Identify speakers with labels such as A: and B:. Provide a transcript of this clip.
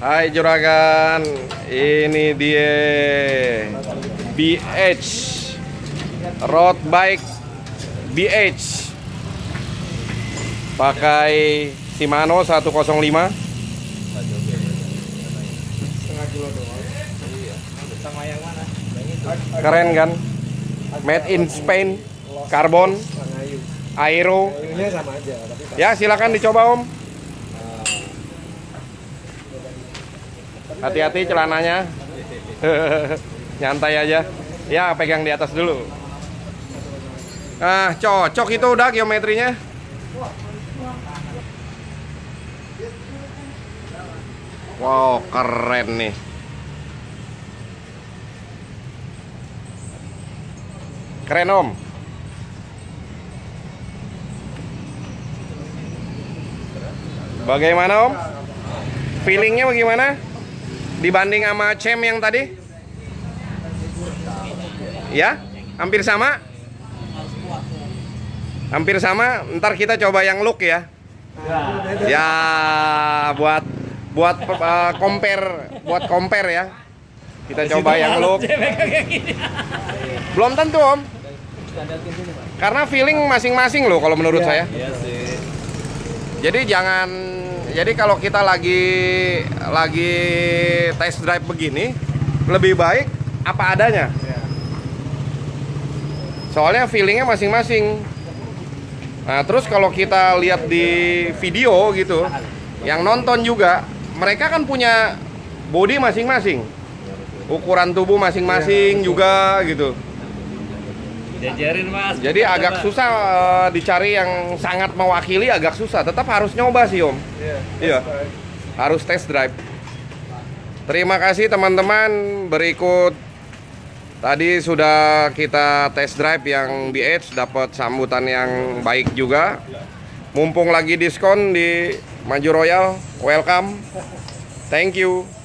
A: Hai juragan, ini dia. BH road bike BH pakai Shimano 105
B: setengah kilo doang. Sama yang mana?
A: Keren kan? Made in Spain karbon aero. Ya silakan dicoba om hati-hati celananya. Nyantai aja. Ya pegang di atas dulu. Ah cocok itu udah geometrinya. Wow keren nih. Keren om. Bagaimana om? Feelingnya bagaimana dibanding sama cem yang tadi? Ya hampir sama? Hampir sama ntar kita coba yang look ya. Ya buat buat uh, compare buat compare ya. Kita coba yang look. Belum tentu om. Karena feeling masing-masing loh kalau menurut saya.
B: Iya
A: jadi jangan jadi kalau kita lagi lagi test drive begini lebih baik apa adanya. Soalnya feelingnya masing-masing. Nah terus kalau kita lihat di video gitu, yang nonton juga mereka kan punya body masing-masing, ukuran tubuh masing-masing juga gitu.
B: Jajarin mas
A: Jadi agak susah eh, dicari yang sangat mewakili agak susah. Tetap harus nyoba sih om. Iya. Harus test drive. Terima kasih teman-teman. Berikut tadi sudah kita test drive yang di Edge dapat sambutan yang baik juga. Mumpung lagi diskon di Maju Royal, welcome. Thank you.